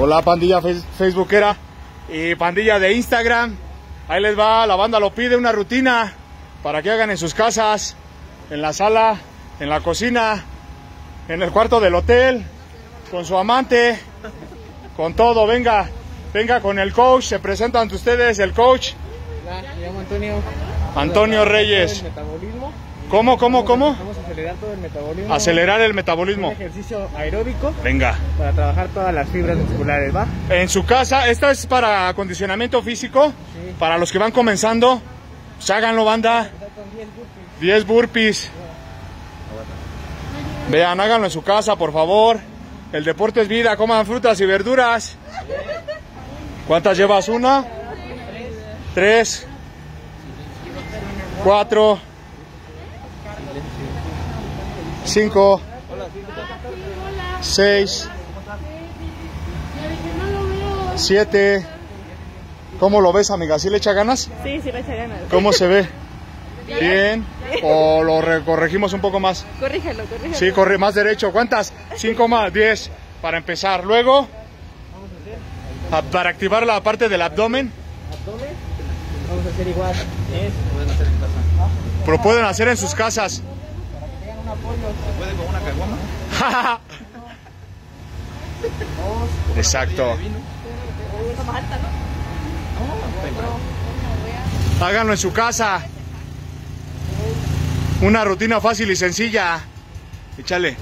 Hola pandilla facebookera y pandilla de Instagram. Ahí les va, la banda lo pide una rutina para que hagan en sus casas, en la sala, en la cocina, en el cuarto del hotel, con su amante, con todo. Venga, venga con el coach. Se presentan ustedes el coach Hola, me llamo Antonio. Antonio Reyes. ¿Cómo, cómo, cómo? Vamos a acelerar todo el metabolismo. Acelerar el Un metabolismo. ejercicio aeróbico Venga. para trabajar todas las fibras musculares, ¿va? En su casa, esta es para acondicionamiento físico. Sí. Para los que van comenzando, pues háganlo, banda. Empezar con 10 burpees. 10 burpees. Vean, háganlo en su casa, por favor. El deporte es vida, coman frutas y verduras. ¿Cuántas llevas? ¿Una? Tres. Cuatro. Cinco. Seis. Siete. ¿Cómo lo ves, amiga? ¿Sí le echa ganas? Sí, sí le echa ganas. ¿Cómo se ve? Bien. ¿O lo re- corregimos un poco más? Corrígelo, corrígelo. Sí, corre más derecho. ¿Cuántas? Cinco más, diez. Para empezar. Luego, para activar la parte del abdomen, Abdomen. Vamos a hacer igual. 10. lo pueden hacer en sus casas. Para que tengan un apoyo. Exacto. Háganlo en su casa. Una rutina fácil y sencilla. Échale.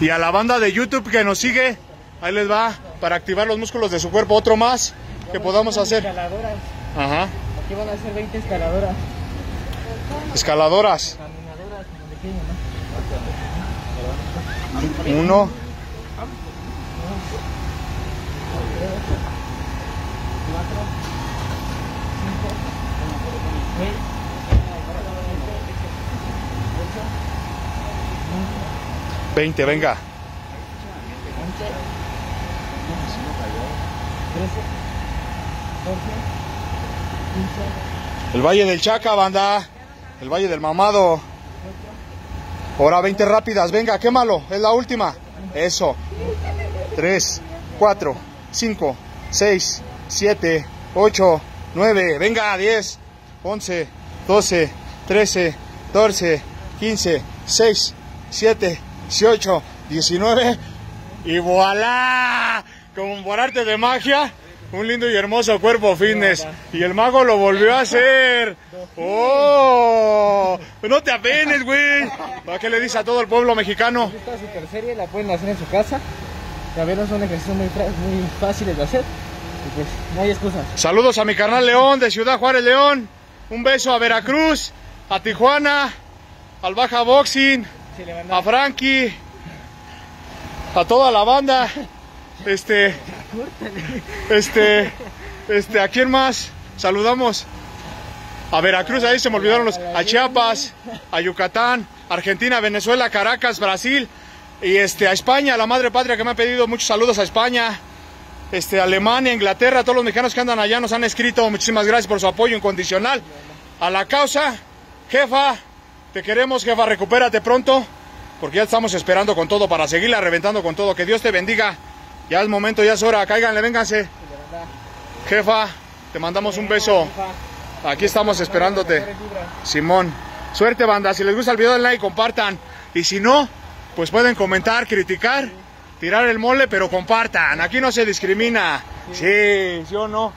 Y a la banda de YouTube que nos sigue, ahí les va para activar los músculos de su cuerpo. Otro más que podamos hacer. Escaladoras. Ajá. Aquí van a hacer 20 escaladoras. Escaladoras. Uno. Veinte, venga. El Valle del Chaca, banda. El Valle del Mamado. Ahora 20 rápidas, venga, quémalo, es la última. Eso. 3, 4, 5, 6, 7, 8, 9, venga, 10, 11, 12, 13, 14, 15, 6, 7, 18, 19 y voilà. Como por arte de magia, un lindo y hermoso cuerpo fitness. Y el mago lo volvió a hacer. ¡Oh! No te apenes, güey. ¿Para qué le dice a todo el pueblo mexicano? Esta es super serie, la pueden hacer en su casa. Vieron, son ejercicios muy, fáciles de hacer. Y pues no hay excusas. Saludos a mi carnal León de Ciudad Juárez León. Un beso a Veracruz, a Tijuana, al Baja Boxing, a Frankie, a toda la banda. Este, este, este, ¿a quién más? Saludamos a Veracruz, ahí se me olvidaron los, a Chiapas, a Yucatán, Argentina, Venezuela, Caracas, Brasil y este, a España, la madre patria que me ha pedido muchos saludos a España. Este, Alemania, Inglaterra, todos los mexicanos que andan allá nos han escrito. Muchísimas gracias por su apoyo incondicional. A la causa, jefa, te queremos, jefa, recupérate pronto, porque ya estamos esperando con todo para seguirla reventando con todo. Que Dios te bendiga. Ya es momento, ya es hora. Cáiganle, vénganse. Jefa, te mandamos un beso. Aquí estamos esperándote. Simón. Suerte, banda. Si les gusta el video, den like, compartan. Y si no, pues pueden comentar, criticar, tirar el mole, pero compartan. Aquí no se discrimina. Sí, sí o no.